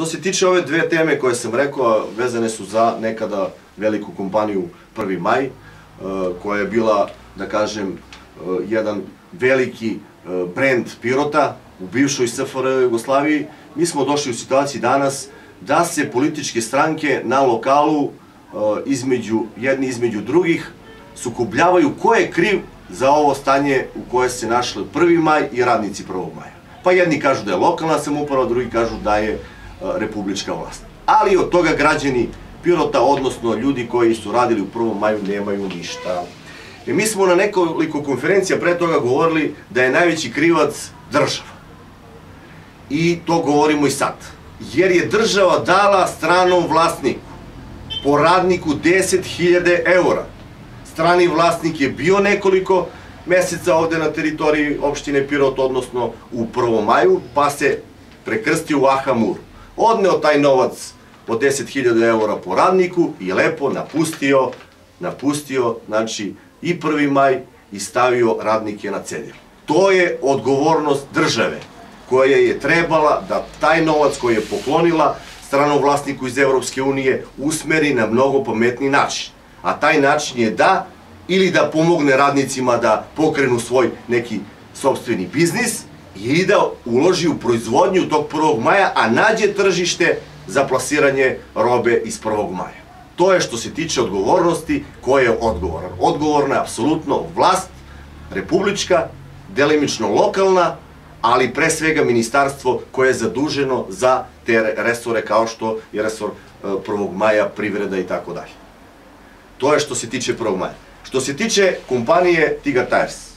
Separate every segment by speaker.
Speaker 1: Što se tiče ove dve teme koje sam rekao, vezane su za nekada veliku kompaniju 1. maj, e, koja je bila, da kažem, e, jedan veliki e, brend Pirota u bivšoj SFRJ Jugoslaviji. Mi smo došli u situaciji danas da se političke stranke na lokalu između, jedni između drugih sukobljavaju ko je kriv za ovo stanje u koje se našli 1. maj i radnici 1. maja. Pa jedni kažu da je lokalna samouprava, drugi kažu da je republička vlast. Ali od toga građani Pirota, odnosno ljudi koji su radili u 1. maju, nemaju ništa. I mi smo na nekoliko konferencija pre toga govorili da je najveći krivac država. I to govorimo i sad. Jer je država dala stranom vlasniku po radniku 10.000 eura. Strani vlasnik je bio nekoliko meseca ovde na teritoriji opštine Pirot, odnosno u 1. maju, pa se prekrstio u Ahamuru. Odneo taj novac od 10.000 eura po radniku i lepo napustio, napustio, znači, i 1. maj i stavio radnike na cedil. To je odgovornost države koja je trebala da taj novac koji je poklonila stranom vlasniku iz Evropske unije usmeri na mnogo pametni način. A taj način je da ili da pomogne radnicima da pokrenu svoj neki sobstveni biznis ili da uloži u proizvodnju tog 1. maja, a nađe tržište za plasiranje robe iz 1. maja. To je što se tiče odgovornosti ko je odgovoran. Odgovorna je apsolutno vlast, republička, delimično lokalna, ali pre svega ministarstvo koje je zaduženo za te resore kao što je resor 1. E, maja, privreda i tako dalje. To je što se tiče 1. maja. Što se tiče kompanije Tiga Tires,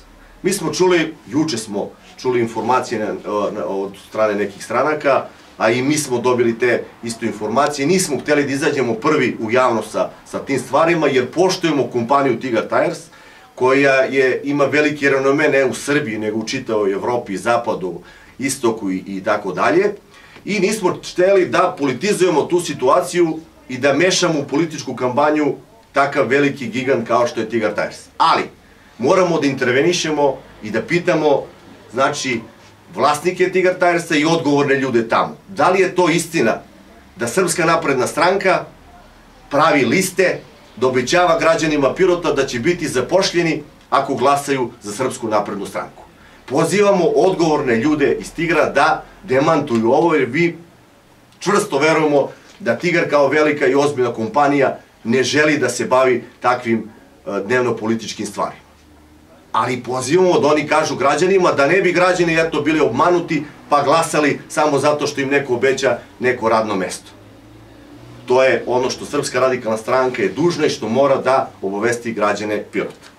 Speaker 1: mi smo čuli, juče smo čuli informacije od strane nekih stranaka, a i mi smo dobili te isto informacije. Nismo hteli da izađemo prvi u javnost sa, sa tim stvarima, jer poštujemo kompaniju Tigar Tires, koja je, ima veliki renome ne u Srbiji, nego u čitavoj Evropi, Zapadu, Istoku i, i tako dalje. I nismo hteli da politizujemo tu situaciju i da mešamo u političku kampanju takav veliki gigant kao što je Tigar Tires. Ali, moramo da intervenišemo i da pitamo, znači, vlasnike Tigar Tiresa i odgovorne ljude tamo. Da li je to istina da Srpska napredna stranka pravi liste, da obećava građanima Pirota da će biti zapošljeni ako glasaju za Srpsku naprednu stranku. Pozivamo odgovorne ljude iz Tigra da demantuju ovo, jer vi čvrsto verujemo da Tigar kao velika i ozbiljna kompanija ne želi da se bavi takvim e, dnevno-političkim stvarima ali pozivamo da oni kažu građanima da ne bi građani eto bili obmanuti pa glasali samo zato što im neko obeća neko radno mesto. To je ono što Srpska radikalna stranka je dužna i što mora da obavesti građane Pirota.